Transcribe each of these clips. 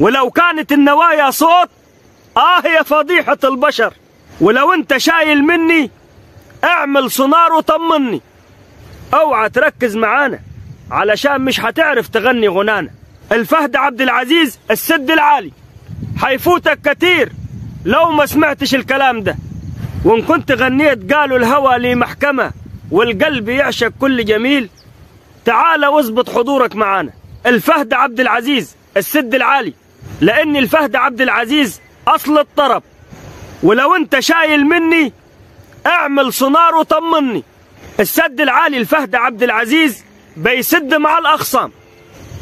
ولو كانت النوايا صوت آه يا فضيحة البشر. ولو أنت شايل مني اعمل صنار وطمني. أوعى تركز معانا علشان مش هتعرف تغني غنانا. الفهد عبد العزيز السد العالي. حيفوتك كتير لو ما سمعتش الكلام ده. وإن كنت غنيت قالوا الهوى لي محكمة والقلب يعشق كل جميل. تعال واظبط حضورك معانا. الفهد عبد العزيز السد العالي. لأن الفهد عبد العزيز أصل الطرب. ولو أنت شايل مني اعمل صنار وطمني. السد العالي الفهد عبد العزيز بيسد مع الاخصام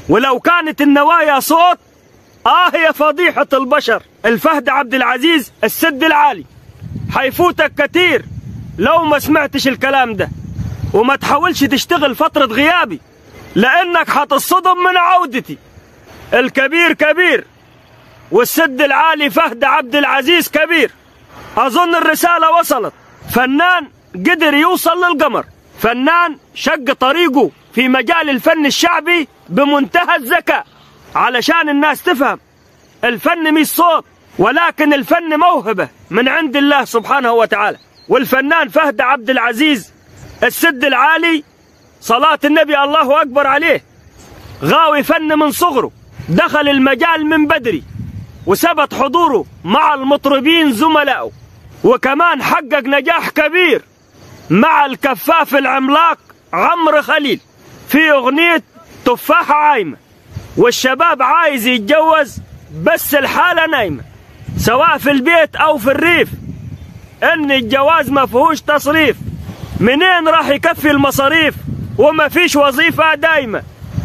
ولو كانت النوايا صوت آه يا فضيحة البشر. الفهد عبد العزيز السد العالي. حيفوتك كتير لو ما سمعتش الكلام ده. وما تحاولش تشتغل فترة غيابي لأنك حتصدم من عودتي. الكبير كبير. والسد العالي فهد عبد العزيز كبير. أظن الرسالة وصلت. فنان قدر يوصل للقمر. فنان شق طريقه في مجال الفن الشعبي بمنتهى الذكاء. علشان الناس تفهم الفن مش صوت ولكن الفن موهبة من عند الله سبحانه وتعالى. والفنان فهد عبد العزيز السد العالي صلاة النبي الله أكبر عليه. غاوي فن من صغره. دخل المجال من بدري. وثبت حضوره مع المطربين زملائه وكمان حقق نجاح كبير مع الكفاف العملاق عمرو خليل في أغنية تفاحة عايمة. والشباب عايز يتجوز بس الحالة نايمة سواء في البيت أو في الريف. إن الجواز ما فيهوش تصريف. منين راح يكفي المصاريف؟ وما فيش وظيفة دايمة.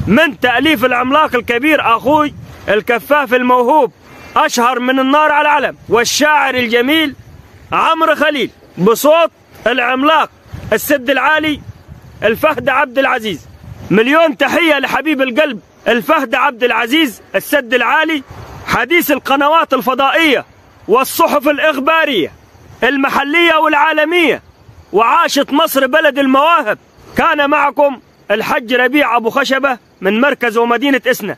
من تأليف العملاق الكبير أخوي الكفاف الموهوب. أشهر من النار على العلم والشاعر الجميل عمرو خليل بصوت العملاق السد العالي الفهد عبد العزيز. مليون تحية لحبيب القلب الفهد عبد العزيز السد العالي حديث القنوات الفضائية والصحف الإخبارية المحلية والعالمية. وعاشت مصر بلد المواهب. كان معكم الحج ربيع أبو خشبة من مركز ومدينة إسنا.